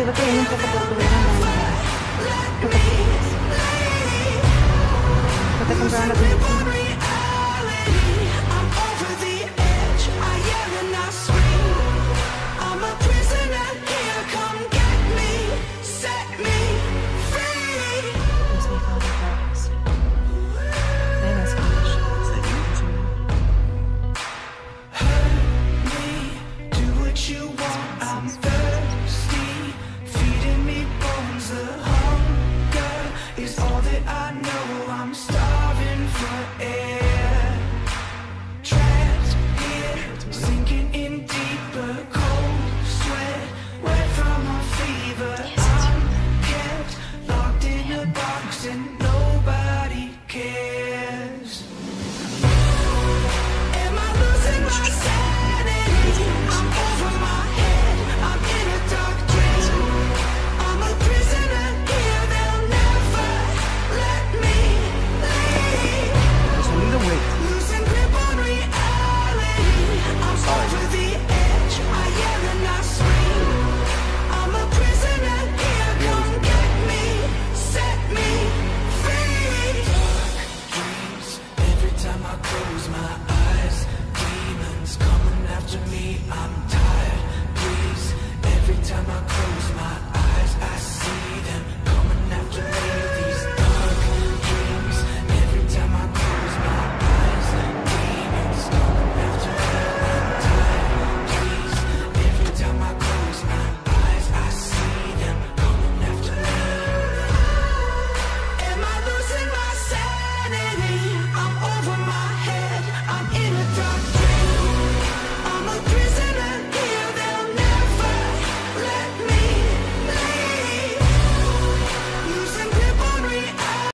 Kasi ba kayo yung kataportulihan ng mga I know.